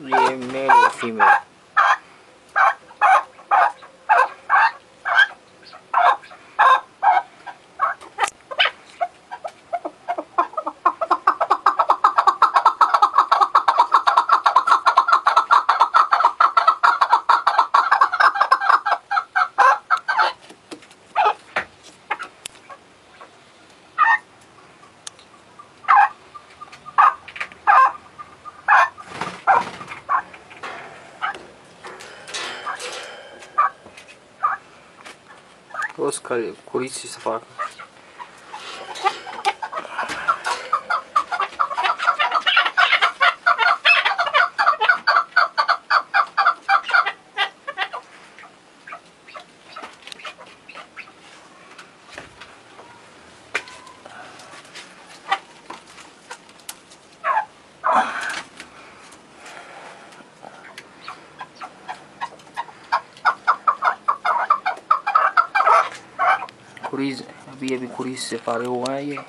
male and female. Oscar Kuricki Safak. Cruz, Bia Cruz separou aí.